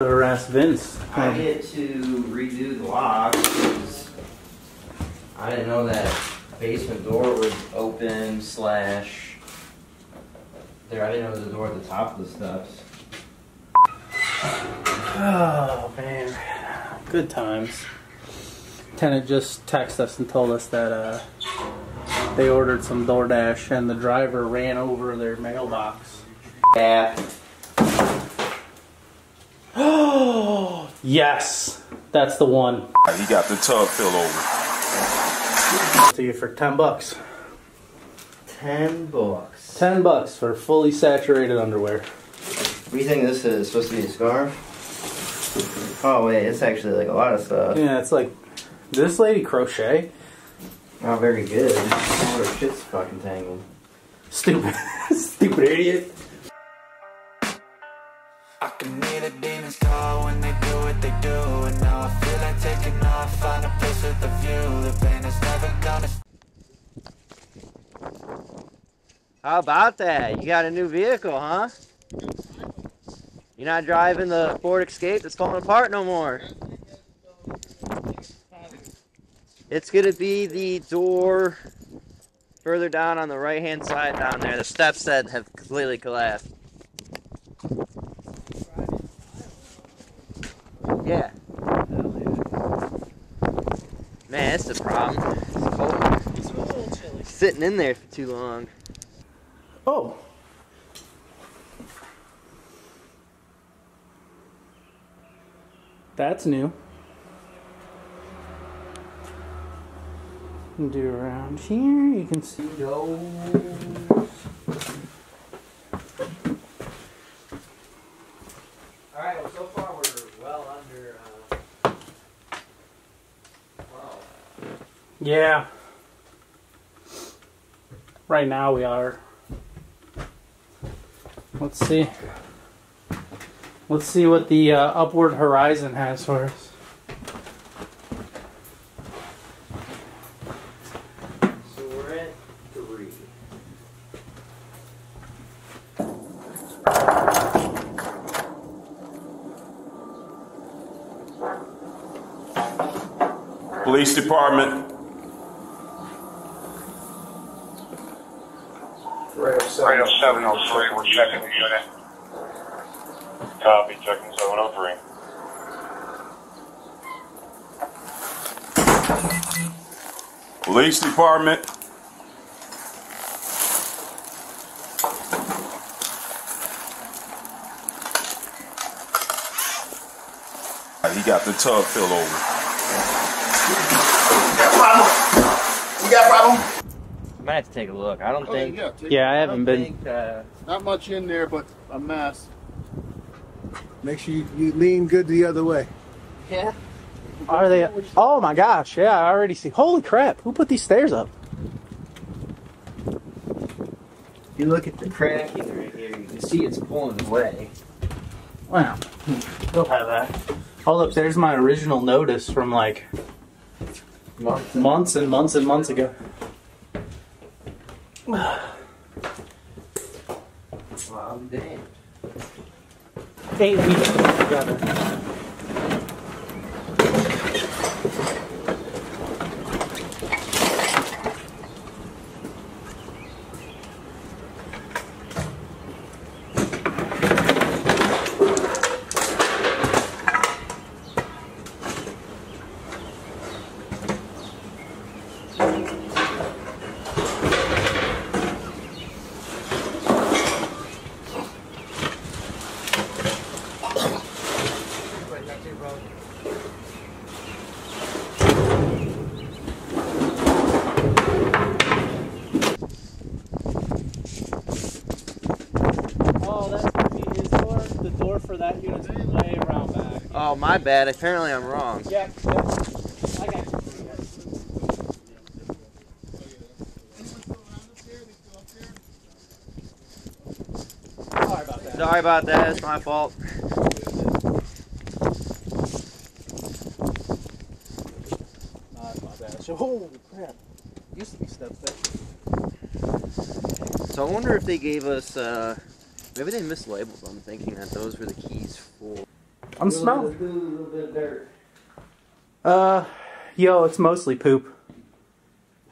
harass Vince. I get to redo the lock because I didn't know that basement door was open slash there. I didn't know there was a door at the top of the steps. Oh man, good times. Tenant just texted us and told us that uh, they ordered some DoorDash and the driver ran over their mailbox. Yeah. Oh yes, that's the one. He got the tub filled over. To you for ten bucks. Ten bucks. Ten bucks for fully saturated underwear. What do you think this is? Supposed to be a scarf? Oh wait, it's actually like a lot of stuff. Yeah, it's like this lady crochet. Not very good. All her shit's fucking tangled. Stupid, stupid idiot. I can hear the demons call when they do what they do And now I feel like taking off, find a place with a view The pain is never gonna How about that? You got a new vehicle, huh? You're not driving the Ford Escape that's falling apart no more. It's gonna be the door further down on the right hand side down there. The steps that have completely collapsed. Yeah. Man, that's the problem. It's cold. Sitting in there for too long. Oh. That's new. Do around here, you can see those. Alright, well, so far we're well under. Uh, wow. Yeah. Right now we are. Let's see. Let's see what the uh, upward horizon has for us. So we're at three. Police department. Radio 703, we're checking the unit. Copy, checking 703. Police department. He got the tub filled over. You got a problem? I might have to take a look. I don't Oh, think. yeah, take- Yeah, I I haven't don't been. think, uh, Not much in there, but a mess. Make sure you, you lean good the other way. yeah. Are they? Oh my gosh! Yeah, I already see. Holy crap! Who put these stairs up? If you look at the cracking right here, you can see it's pulling away. Wow, they'll have that. Hold up, there's my original notice from like months and months and months ago. I'm damned. Eight weeks together. Oh, that's gonna be his door. For that unit's way around back. Oh, my bad. Apparently, I'm wrong. Yeah, yeah. I got you. Sorry about that. Sorry about that. It's my fault. Nah, that's my bad. So, crap. Used to be steps there. So I wonder if they gave us. Uh, maybe they mislabeled them, I'm thinking that those were the keys for. I'm smelling. Uh, yo, it's mostly poop.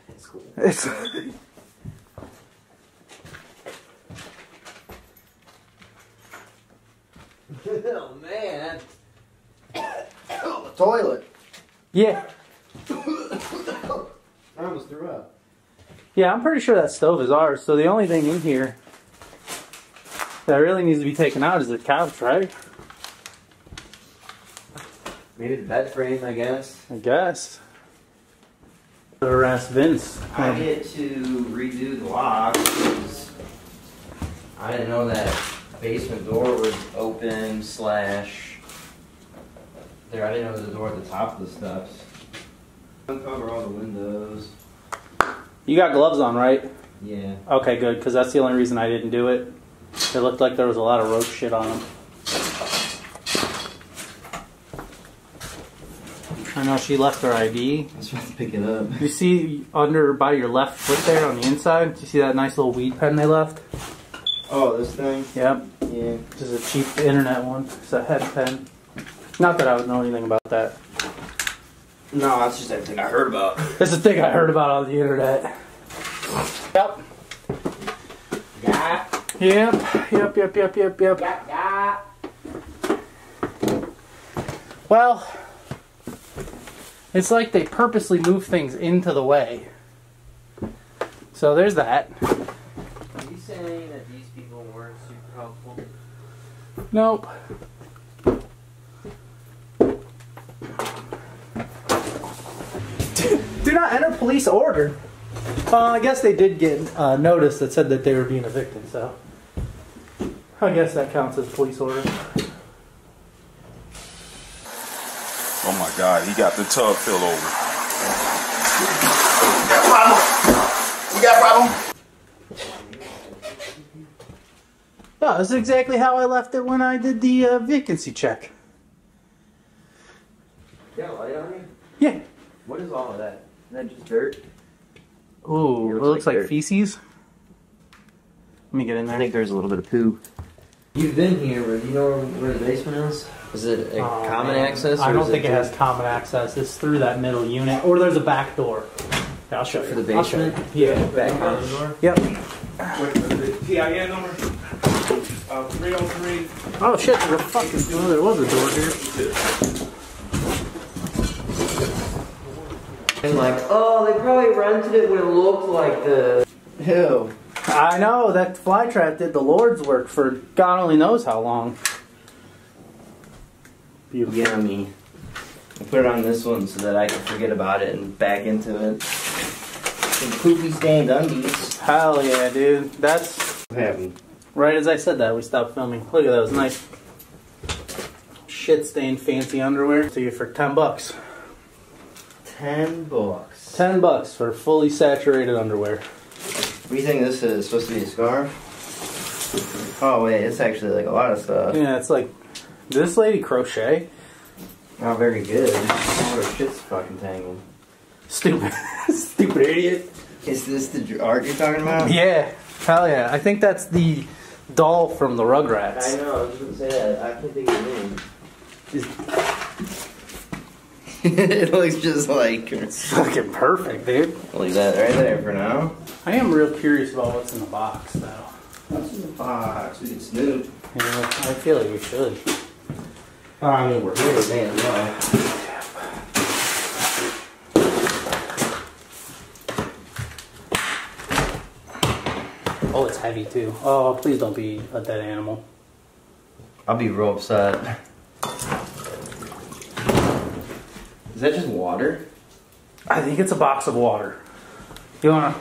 It's cool. It's. oh man. The toilet. Yeah. I almost threw up. Yeah, I'm pretty sure that stove is ours. So the only thing in here that really needs to be taken out is the couch, right? Maybe the bed frame, I guess. I guess. Harass Vince. I get to redo the lock because I didn't know that basement door was open slash there. I didn't know the door at the top of the steps. Uncover all the windows. You got gloves on, right? Yeah. Okay, good, because that's the only reason I didn't do it. It looked like there was a lot of rope shit on them. I know she left her ID. I was trying to pick it up. You see under by your left foot there on the inside? Do you see that nice little weed pen they left? Oh, this thing? Yep. Yeah. This is a cheap internet one. It's a head pen. Not that I would know anything about that. No, that's just everything I heard about. It's a thing I heard about on the internet. Yep. Yeah. Yep. Yep. Yep. Yep. Yep. Yep. Yeah. Well, it's like they purposely move things into the way. So there's that. Are you saying that these people weren't super helpful? Nope. Do not enter police order. Uh, I guess they did get a notice that said that they were being evicted, so I guess that counts as police order. Oh my God, he got the tub filled over. You got a problem? Yeah, that's exactly how I left it when I did the uh, vacancy check. Yeah, light on you? Yeah. What is all of that? Is that just dirt? Ooh, It it looks looks like like feces. Let me get in there. I think there's a little bit of poo. You've been here, but do you know where the basement is? Is it a Oh, common man. access? I don't think it has common access. It's through that middle unit, or there's a back door. Yeah, I'll show you. For the I'll show you. basement? Yeah. back common door. Yep. TIN number? Uh, 303. Oh shit! There's a fucking. Oh, there was a door here. And like, oh, they probably rented it when it looked like the. Ew. I know that flytrap did the Lord's work for God only knows how long. Beautiful. Yummy. I put it on this one so that I can forget about it and back into it. Some poopy stained undies. Hell yeah, dude. That's What happened? right as I said that we stopped filming. Look at those nice shit stained fancy underwear. To you for ten bucks. Ten bucks. Ten bucks for fully saturated underwear. What do you think this is? Supposed to be a scarf? Oh wait, it's actually like a lot of stuff. Yeah, it's like this lady crochet. Not very good. All her shit's fucking tangled. Stupid, stupid idiot. Is this the art you're talking about? Yeah, hell yeah. I think that's the doll from the Rugrats. I know, I was gonna say that. I can't think of the name. it looks just like. It's fucking perfect, dude. I'll leave that right there for now. I am real curious about what's in the box, though. What's in the box? We can snoop. You know, I feel like we should. Oh, I mean, we're here, man. No. Oh, it's heavy too. Oh, please don't be a dead animal. I'll be real upset. Is that just water? I think it's a box of water. You wanna?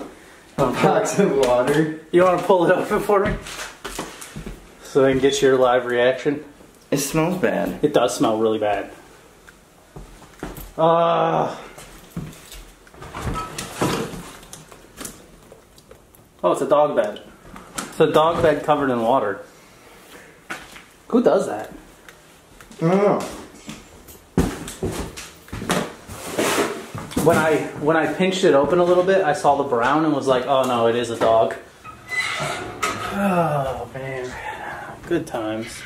A box of water? You wanna pull it open for me? So I can get your live reaction. It smells bad. It does smell really bad. Uh, oh, it's a dog bed. It's a dog bed covered in water. Who does that? I don't know. When I when I pinched it open a little bit, I saw the brown and was like, "Oh no, it is a dog." Oh man, good times.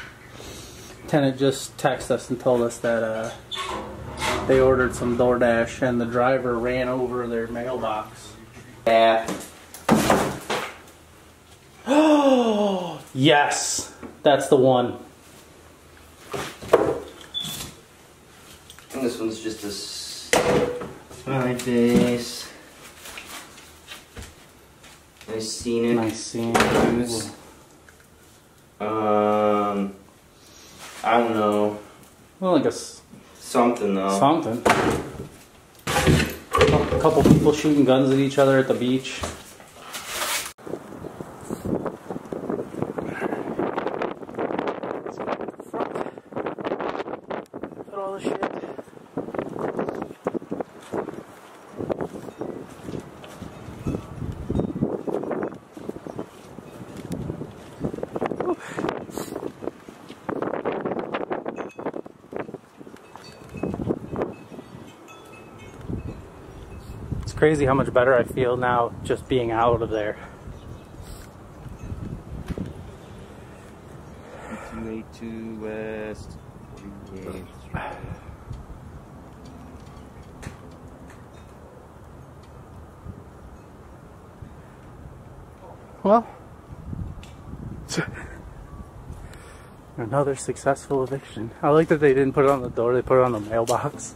tenant just texted us and told us that uh, they ordered some DoorDash and the driver ran over their mailbox. Yeah. Oh yes, that's the one. And this one's just a smiley face. Nice scenic Nice scene. views. Um, I don't know. Well, I guess. Something though. something. A couple people shooting guns at each other at the beach. Put all the shit. Crazy how much better I feel now just being out of there. Two eight two west. Well, another successful eviction. I like that they didn't put it on the door, they put it on the mailbox.